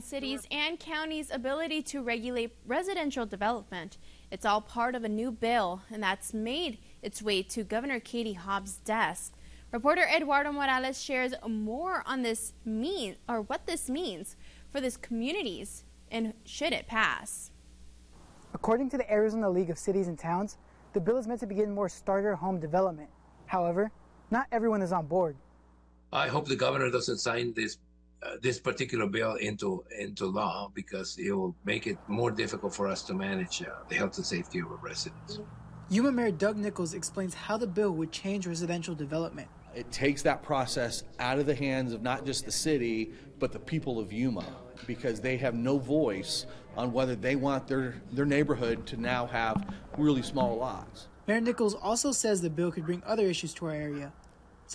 cities and counties' ability to regulate residential development. It's all part of a new bill, and that's made its way to Governor Katie Hobbs' desk. Reporter Eduardo Morales shares more on this mean or what this means for these communities and should it pass. According to the Arizona League of Cities and Towns, the bill is meant to begin more starter home development. However, not everyone is on board. I hope the governor doesn't sign this uh, this particular bill into into law because it will make it more difficult for us to manage uh, the health and safety of our residents. Yuma Mayor Doug Nicholls explains how the bill would change residential development. It takes that process out of the hands of not just the city, but the people of Yuma, because they have no voice on whether they want their, their neighborhood to now have really small lots. Mayor Nicholls also says the bill could bring other issues to our area,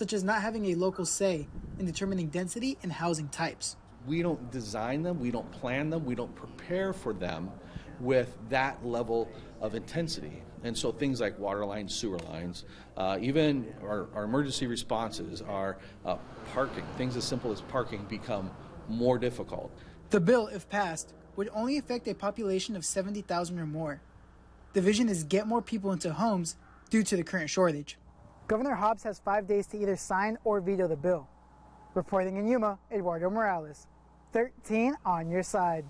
such as not having a local say in determining density and housing types. We don't design them, we don't plan them, we don't prepare for them with that level of intensity. And so things like water lines, sewer lines, uh, even our, our, emergency responses, our uh, parking, things as simple as parking become more difficult. The bill, if passed, would only affect a population of 70,000 or more. The vision is get more people into homes due to the current shortage. Governor Hobbs has five days to either sign or veto the bill. Reporting in Yuma, Eduardo Morales. 13 on your side.